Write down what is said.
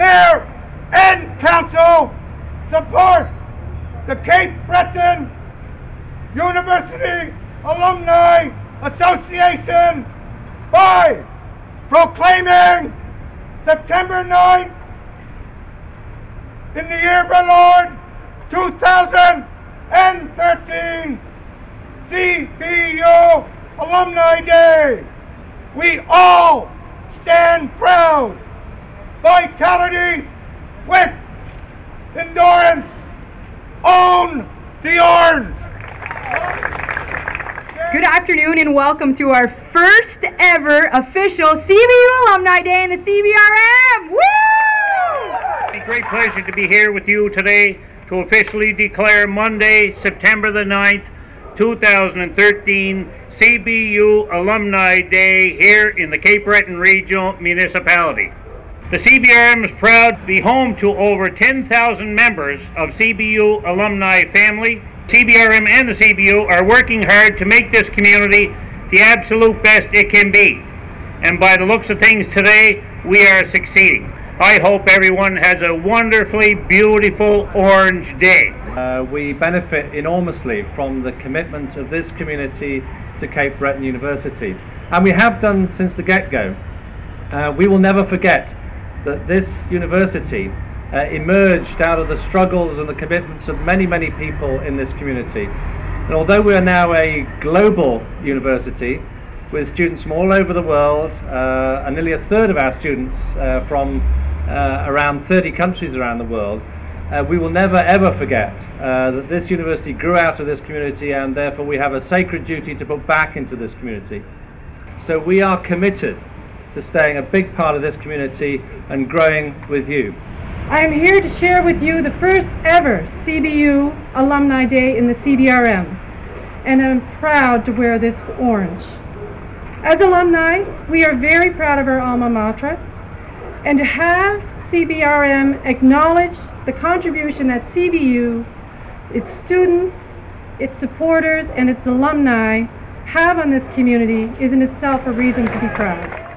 Mayor and Council support the Cape Breton University Alumni Association by proclaiming September 9th in the year of our Lord 2013 CBU Alumni Day. We all stand proud Vitality with endurance. Own the orange. Good afternoon and welcome to our first ever official CBU Alumni Day in the CBRM. Woo! It's a great pleasure to be here with you today to officially declare Monday, September the 9th, 2013 CBU Alumni Day here in the Cape Breton Regional Municipality. The CBRM is proud to be home to over 10,000 members of CBU alumni family. CBRM and the CBU are working hard to make this community the absolute best it can be. And by the looks of things today, we are succeeding. I hope everyone has a wonderfully beautiful orange day. Uh, we benefit enormously from the commitment of this community to Cape Breton University. And we have done since the get-go. Uh, we will never forget that this university uh, emerged out of the struggles and the commitments of many, many people in this community. And although we are now a global university with students from all over the world, uh, and nearly a third of our students uh, from uh, around 30 countries around the world, uh, we will never ever forget uh, that this university grew out of this community and therefore we have a sacred duty to put back into this community. So we are committed to staying a big part of this community and growing with you. I am here to share with you the first ever CBU Alumni Day in the CBRM, and I'm proud to wear this orange. As alumni, we are very proud of our alma mater, and to have CBRM acknowledge the contribution that CBU, its students, its supporters, and its alumni have on this community is in itself a reason to be proud.